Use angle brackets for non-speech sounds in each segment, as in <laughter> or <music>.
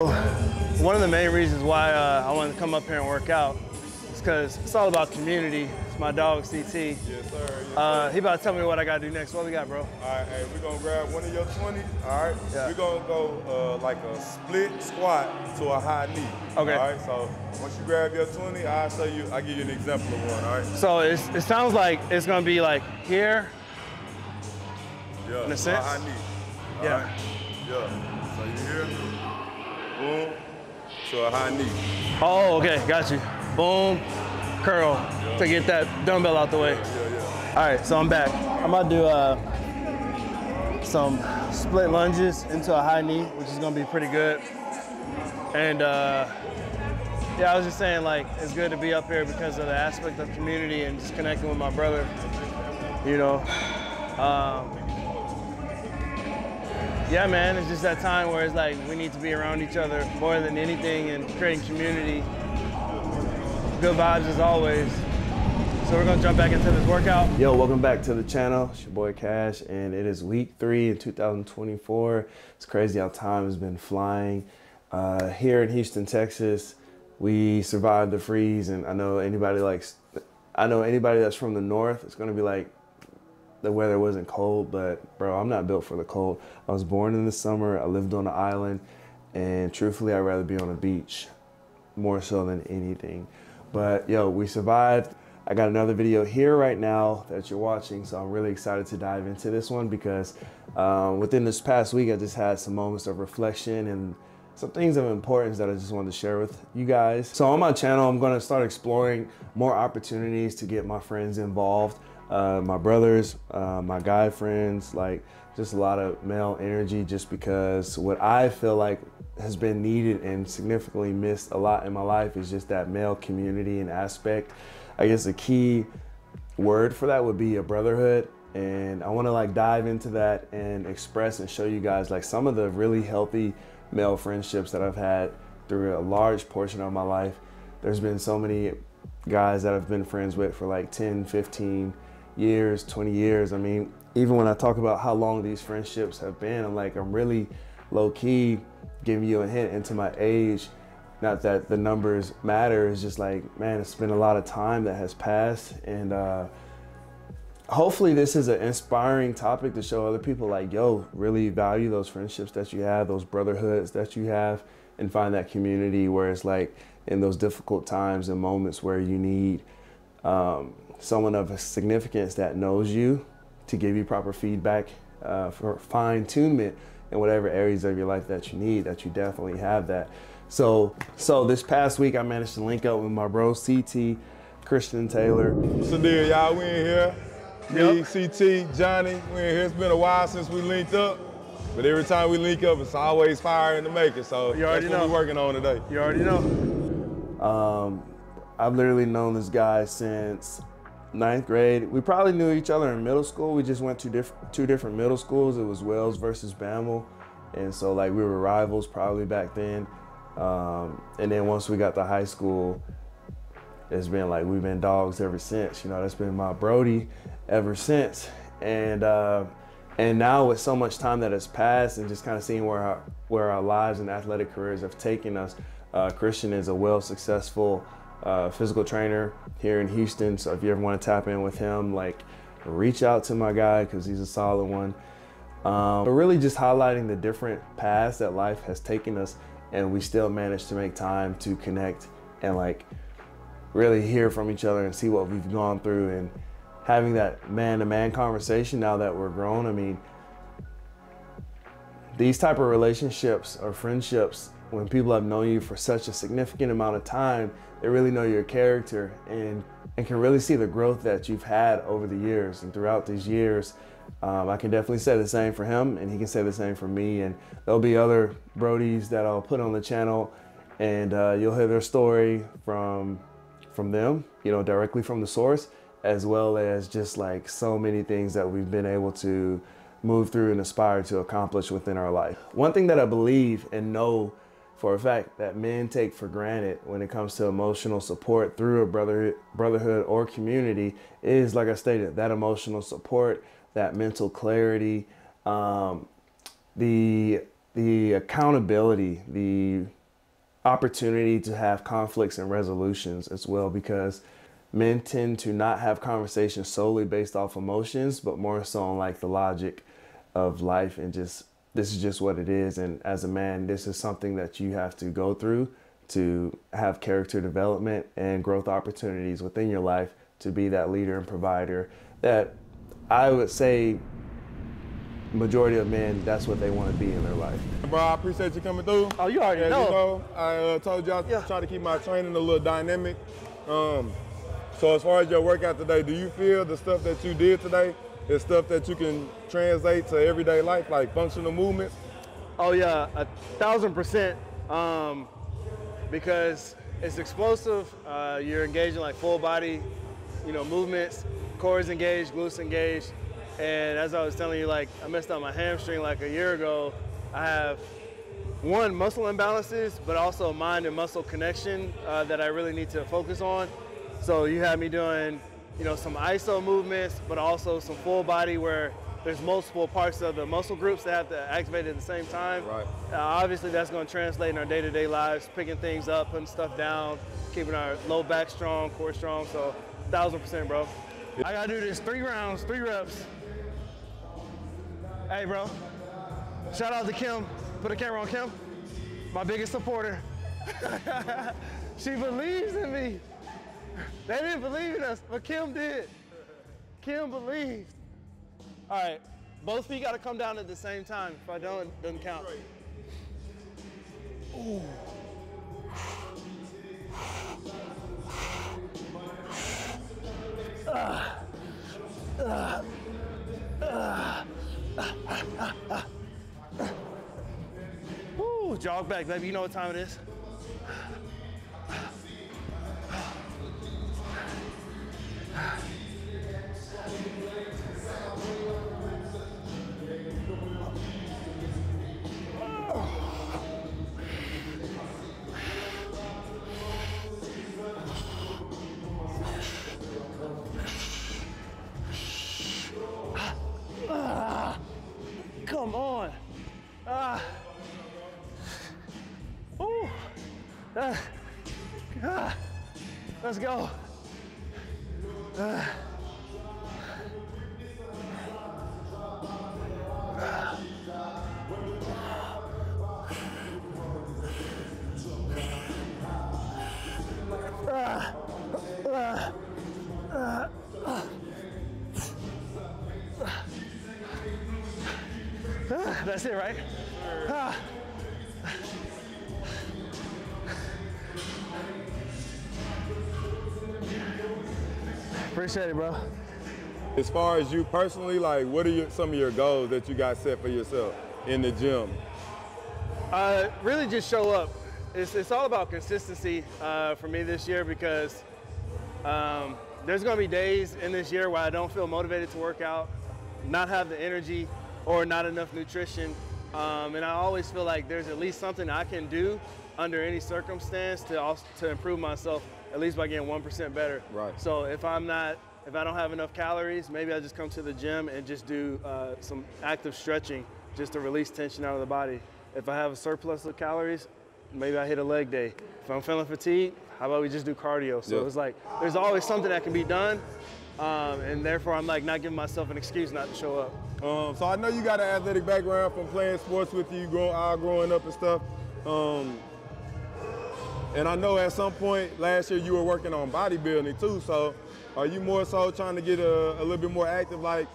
One of the main reasons why uh, I wanted to come up here and work out is because it's all about community. It's my dog, CT. Yes, sir. Yes, Uh, he about to tell me what I gotta do next. What we got, bro? All right, hey, we're gonna grab one of your 20. All right. Yeah. We're gonna go uh, like a split squat to a high knee. Okay. All right. So once you grab your 20, I'll show you. I'll give you an example of one. All right. So it's, it sounds like it's gonna be like here. Yeah. In a sense? high knee. Yeah. right? Yeah. So you here? Boom. To a high knee. Oh, okay, got you. Boom, curl to get that dumbbell out the way. Yeah, yeah. All right, so I'm back. I'm about to do uh, some split lunges into a high knee, which is gonna be pretty good. And uh, yeah, I was just saying like it's good to be up here because of the aspect of community and just connecting with my brother. You know, um, yeah, man, it's just that time where it's like we need to be around each other more than anything and creating community. Good vibes as always. So we're gonna jump back into this workout. Yo, welcome back to the channel. It's your boy Cash, and it is week three in 2024. It's crazy how time has been flying. Uh, here in Houston, Texas, we survived the freeze, and I know anybody likes, I know anybody that's from the north, it's gonna be like the weather wasn't cold, but bro, I'm not built for the cold. I was born in the summer. I lived on an island, and truthfully, I'd rather be on a beach more so than anything. But yo, we survived. I got another video here right now that you're watching, so I'm really excited to dive into this one because um, within this past week, I just had some moments of reflection and some things of importance that I just wanted to share with you guys. So on my channel, I'm gonna start exploring more opportunities to get my friends involved, uh, my brothers, uh, my guy friends, like just a lot of male energy just because what I feel like has been needed and significantly missed a lot in my life is just that male community and aspect. I guess a key word for that would be a brotherhood and I want to like dive into that and express and show you guys like some of the really healthy male friendships that I've had through a large portion of my life. There's been so many guys that I've been friends with for like 10, 15 years, 20 years. I mean, even when I talk about how long these friendships have been, I'm like, I'm really low key giving you a hint into my age. Not that the numbers matter, it's just like, man, it's been a lot of time that has passed. And uh, hopefully, this is an inspiring topic to show other people, like, yo, really value those friendships that you have, those brotherhoods that you have, and find that community where it's like in those difficult times and moments where you need um, someone of a significance that knows you to give you proper feedback uh, for fine tunement in whatever areas of your life that you need that you definitely have that so so this past week i managed to link up with my bro ct christian taylor What's the deal, y'all? We in here. Me, CT, Johnny, we in here. It's been a while since we linked up. But every time we link up, it's always fire in the making. So You already that's what know. we're working on today. you already know um, i've literally known this guy since ninth grade we probably knew each other in middle school we just went to diff- two different middle schools it was wells versus bammel and so like we were rivals probably back then um, and then once we got to high school it's been like we've been dogs ever since. You know, that's been my Brody ever since. And uh, and now with so much time that has passed, and just kind of seeing where our where our lives and athletic careers have taken us, uh, Christian is a well successful uh, physical trainer here in Houston. So if you ever want to tap in with him, like reach out to my guy because he's a solid one. Um, but really just highlighting the different paths that life has taken us, and we still managed to make time to connect and like really hear from each other and see what we've gone through and having that man-to-man conversation now that we're grown i mean these type of relationships or friendships when people have known you for such a significant amount of time they really know your character and and can really see the growth that you've had over the years and throughout these years um, i can definitely say the same for him and he can say the same for me and there'll be other brodies that i'll put on the channel and uh, you'll hear their story from from them, you know, directly from the source, as well as just like so many things that we've been able to move through and aspire to accomplish within our life. One thing that I believe and know for a fact that men take for granted when it comes to emotional support through a brotherhood, brotherhood or community. Is, like I stated, that emotional support, that mental clarity, um, the the accountability, the opportunity to have conflicts and resolutions as well, because men tend to not have conversations solely based off emotions, but more so on like the logic of life and just this is just what it is. And as a man, this is something that you have to go through to have character development and growth opportunities within your life to be that leader and provider that I would say majority of men, that's what they want to be in their life. Bro, I appreciate you coming through. Oh, you already know. You know. I uh, told you I yeah. try to keep my training a little dynamic. Um, so as far as your workout today, do you feel the stuff that you did today is stuff that you can translate to everyday life, like functional movements? Oh yeah, a thousand percent. Um, because it's explosive. Uh, you're engaging like full body, you know, movements, core is engaged, glutes engaged. And as I was telling you, like I messed up my hamstring like a year ago. I have one muscle imbalances, but also mind and muscle connection uh, that I really need to focus on. So you have me doing, you know, some iso movements, but also some full body where there's multiple parts of the muscle groups that have to activate at the same time. Right. Uh, obviously, that's going to translate in our day-to-day lives, picking things up, putting stuff down, keeping our low back strong, core strong. So, thousand percent, bro. I gotta do this three rounds, three reps. Hey, bro. Shout out to Kim. Put a camera on Kim. My biggest supporter. <laughs> she believes in me. They didn't believe in us, but Kim did. Kim believed. All right, both feet got to come down at the same time. If I don't, it doesn't count. Ooh. Uh, uh, uh, Ooh, jog back, baby. You know what time it is. Let's go. That's it, right? Appreciate it, bro. As far as you personally, like, what are your, some of your goals that you got set for yourself in the gym? Uh, really just show up. It's, it's all about consistency uh, for me this year because um, there's going to be days in this year where I don't feel motivated to work out, not have the energy, or not enough nutrition. Um, and I always feel like there's at least something I can do under any circumstance to also, to improve myself at least by getting 1% better. Right. So if I'm not, if I don't have enough calories, maybe I just come to the gym and just do uh, some active stretching just to release tension out of the body. If I have a surplus of calories, maybe I hit a leg day. If I'm feeling fatigued, how about we just do cardio? So it's like there's always something that can be done, um, and therefore I'm like not giving myself an excuse not to show up. Um, so I know you got an athletic background from playing sports with you, growing, all growing up and stuff. Um, and I know at some point last year you were working on bodybuilding too. So are you more so trying to get a, a little bit more active, like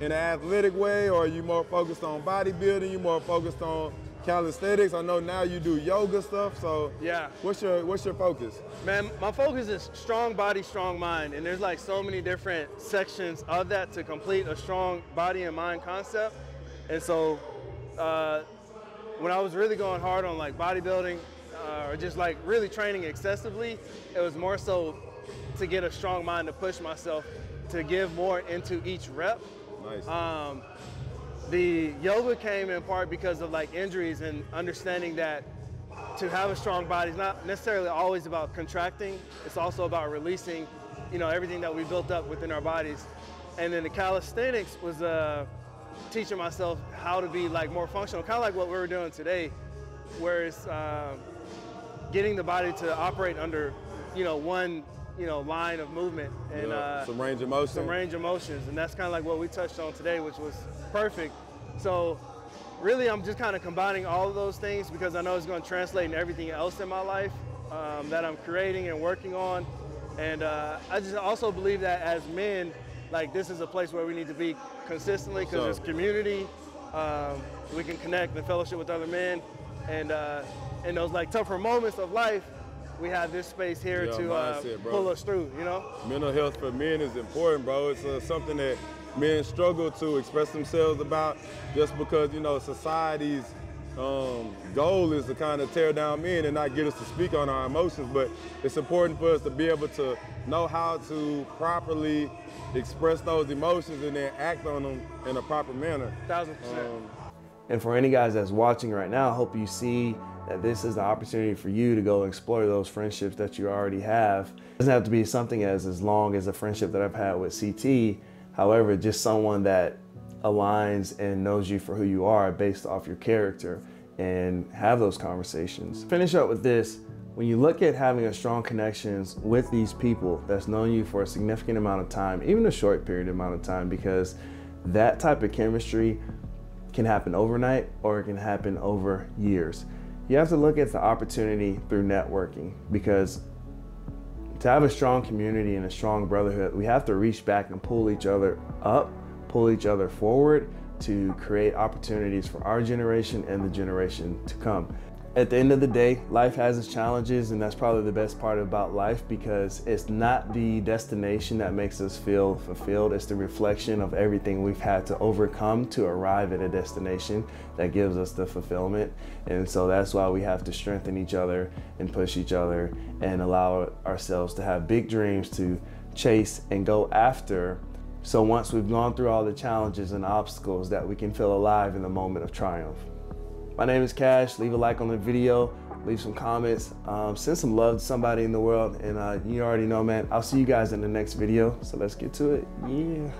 in an athletic way, or are you more focused on bodybuilding? You more focused on calisthenics? I know now you do yoga stuff. So yeah, what's your what's your focus? Man, my focus is strong body, strong mind, and there's like so many different sections of that to complete a strong body and mind concept. And so, uh, when I was really going hard on like bodybuilding uh, or just like really training excessively, it was more so to get a strong mind to push myself to give more into each rep. Nice. Um, the yoga came in part because of like injuries and understanding that to have a strong body is not necessarily always about contracting. It's also about releasing, you know, everything that we built up within our bodies. And then the calisthenics was uh, teaching myself how to be like more functional, kind of like what we were doing today, where it's uh, getting the body to operate under, you know, one, you know, line of movement and Yeah, uh, some range of motion. some range of motions, and that's kind of like what we touched on today, which was perfect. So really, I'm just kind of combining all of those things because I know it's going to translate in everything else in my life um, that I'm creating and working on. And uh, I just also believe that as men, like this is a place where we need to be consistently because So- it's community. Um, we can connect and fellowship with other men, and uh, in those like tougher moments of life, we have this space here Yeah, to uh, mindset, bro. pull us through. You know. Mental health for men is important, bro. It's uh, something that men struggle to express themselves about just because, you know, society's um, goal is to kind of tear down men and not get us to speak on our emotions. But it's important for us to be able to know how to properly express those emotions and then act on them in a proper manner. Thousand percent. Um, And for any guys that's watching right now, I hope you see that this is the opportunity for you to go explore those friendships that you already have. It doesn't have to be something as as long as a friendship that I've had with CT. However, just someone that aligns and knows you for who you are based off your character and have those conversations. Finish up with this. When you look at having a strong connections with these people that's known you for a significant amount of time, even a short period amount of time, because that type of chemistry can happen overnight or it can happen over years. You have to look at the opportunity through networking because to have a strong community and a strong brotherhood, we have to reach back and pull each other up, pull each other forward to create opportunities for our generation and the generation to come. At the end of the day, life has its challenges, and that's probably the best part about life because it's not the destination that makes us feel fulfilled, it's the reflection of everything we've had to overcome to arrive at a destination that gives us the fulfillment. And so that's why we have to strengthen each other and push each other and allow ourselves to have big dreams to chase and go after. So once we've gone through all the challenges and obstacles, that we can feel alive in the moment of triumph. My name is Cash. Leave a like on the video, leave some comments, um, send some love to somebody in the world, and uh, you already know, man. I'll see you guys in the next video. So let's get to it. Yeah.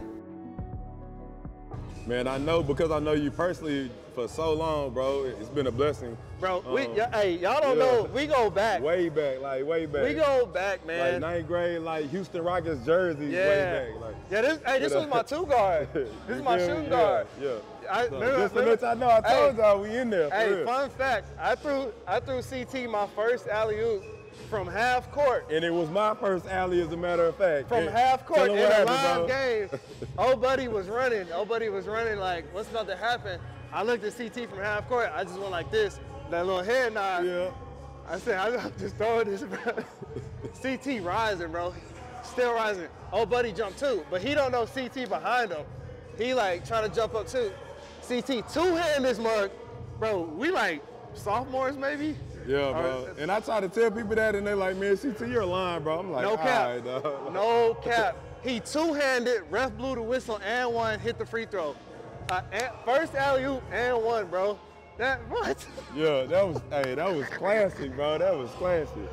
man, I know because I know you personally for so long, bro. It's been a blessing. Bro, we, Um, y- hey, y'all don't yeah. know. We go back. Way back, like way back. We go back, man. like ninth grade, like Houston Rockets jerseys yeah. way back. Like, yeah, this, hey, this was my two guard. <laughs> This is my feel me? shooting Yeah, guard. Yeah. I, So, remember- just to let y'all know, I Hey. told y'all we in there. Hey, real. fun fact, I threw I threw CT my first alley oop from half court. And it was my first alley, as a matter of fact. From And half court in a live game. <laughs> Old buddy was running. Old buddy was running like, what's about to happen? I looked at CT from half court. I just went like this, that little head nod. Yeah. I said, I'm just throwing this, bro. <laughs> CT rising, bro. Still rising. Old buddy jumped too, but he don't know CT behind him. He like trying to jump up too. CT two hand this mug, bro. We like sophomores maybe. Yeah, bro. And I try to tell people that, and they're like, man, CT, you're lying, bro. I'm like, No cap. right, dog. <laughs> No cap. He two-handed, ref blew the whistle and one, hit the free throw. Uh, and- first alley oop and one, bro. That <laughs> what? Yeah, that was, hey, that was classic, bro. That was classic.